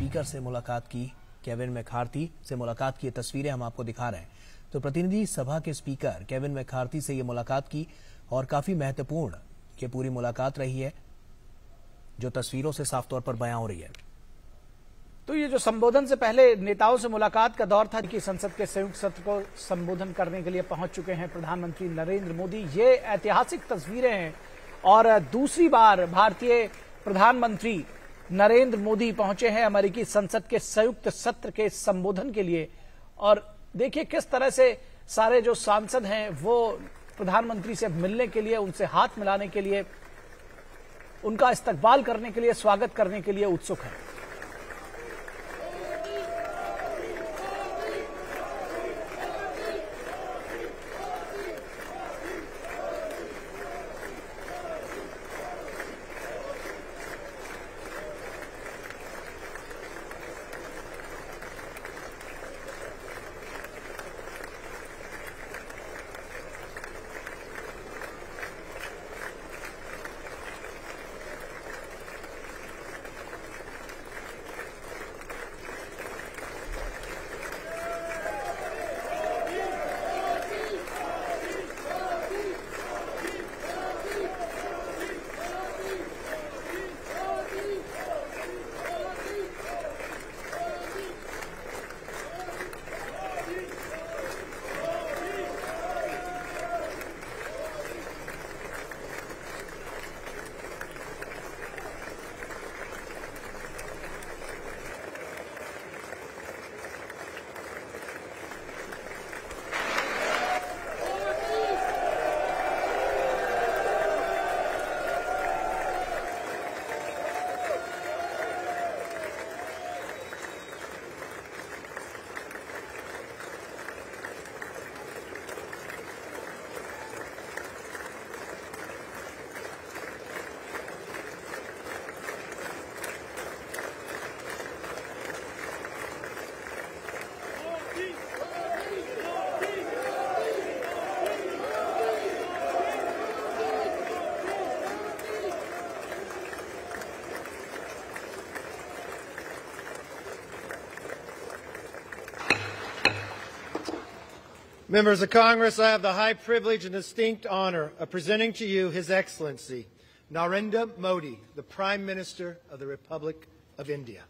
Speaker से मुलाकात की केविन मैखार्थी से मुलाकात की तस्वीरें हम आपको दिखा रहे हैं। तो प्रतिनिधि, सभा के स्पीकर केविन मैखार्थी से ये मुलाकात की और काफ़ी महत्वपूर्ण ये पूरी मुलाकात रही है, जो तस्वीरों से साफ़ तौर पर बयां हो रही है। तो ये जो संबोधन से पहले नेताओं से मुलाकात का दौर था, कि संसद के संयुक्त सत्र को संबोधन करने के लिए पहुँच चुके हैं प्रधानमंत्री नरेंद्र मोदी, ये ऐतिहासिक तस्वीरें हैं। और दूसरी बार भारतीय प्रधानमंत्री नरेंद्र मोदी पहुँचे हैं अमेरिकी संसद के संयुक्त सत्र के संबोधन के लिए। और देखिए किस तरह से सारे जो सांसद हैं, वो प्रधानमंत्री से मिलने के लिए, उनसे हाथ मिलाने के लिए, उनका इस्तकबाल करने के लिए, स्वागत करने के लिए उत्सुक हैं। Members of Congress, I have the high privilege and distinct honor of presenting to you His Excellency Narendra Modi, the Prime Minister of the Republic of India.